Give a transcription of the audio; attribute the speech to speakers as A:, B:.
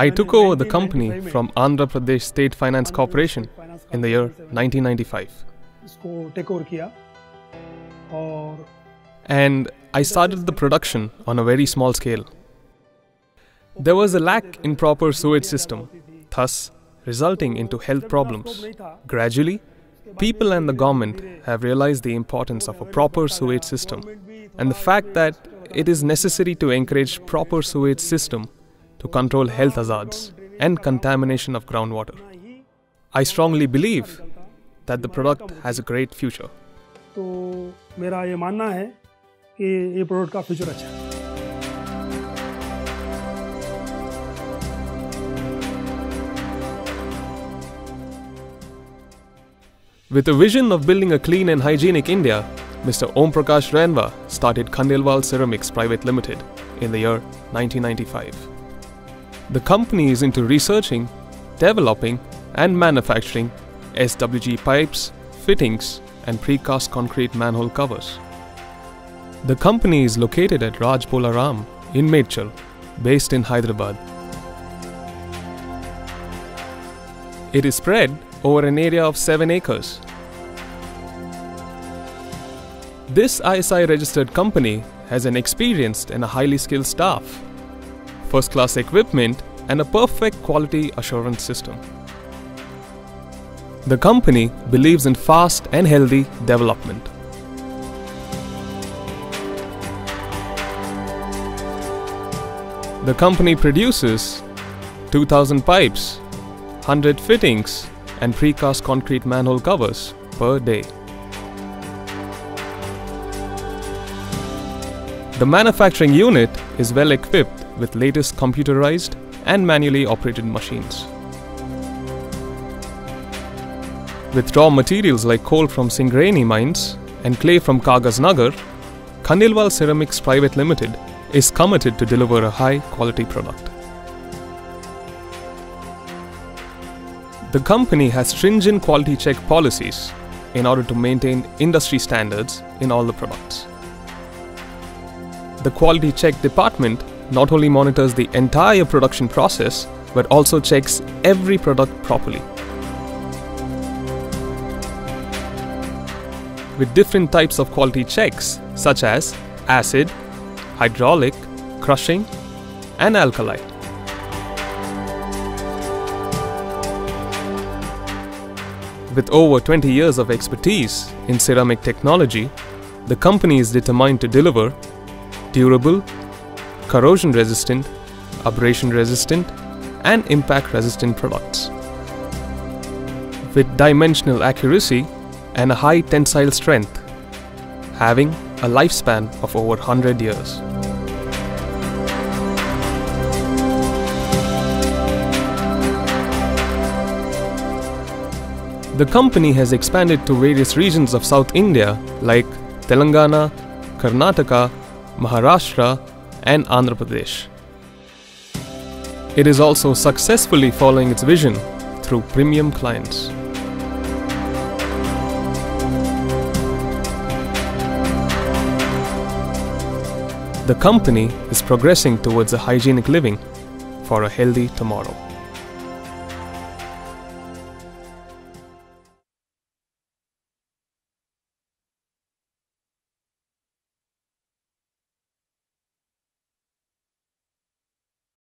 A: I took over the company from Andhra Pradesh State Finance Corporation in the year 1995. And I started the production on a very small scale. There was a lack in proper sewage system, thus resulting into health problems. Gradually, people and the government have realized the importance of a proper sewage system and the fact that it is necessary to encourage proper sewage system to control health hazards and contamination of groundwater. I strongly believe that the product has a great future.
B: तो मेरा ये मानना है कि ये product का future अच्छा है
A: With a vision of building a clean and hygienic India, Mr. Om Prakash Ranva started Khandelwal Ceramics Private Limited in the year 1995. The company is into researching, developing, and manufacturing SWG pipes, fittings, and precast concrete manhole covers. The company is located at Rajpolaram in Medchal, based in Hyderabad. It is spread over an area of 7 acres. This ISI registered company has an experienced and a highly skilled staff, first class equipment, and a perfect quality assurance system. The company believes in fast and healthy development. The company produces 2000 pipes, 100 fittings, and precast concrete manhole covers per day. The manufacturing unit is well equipped with latest computerized and manually operated machines. With raw materials like coal from Singareni mines and clay from Kagaznagar, Khandelwal Ceramics Private Limited is committed to deliver a high quality product. The company has stringent quality check policies in order to maintain industry standards in all the products. The quality check department not only monitors the entire production process but also checks every product properly. With different types of quality checks such as acid, hydraulic, crushing, and alkali. With over 20 years of expertise in ceramic technology, the company is determined to deliver durable, corrosion resistant, abrasion resistant, and impact resistant products. With dimensional accuracy and a high tensile strength, having a lifespan of over 100 years. The company has expanded to various regions of South India like Telangana, Karnataka, Maharashtra, and Andhra Pradesh. It is also successfully following its vision through premium clients. The company is progressing towards a hygienic living for a healthy tomorrow.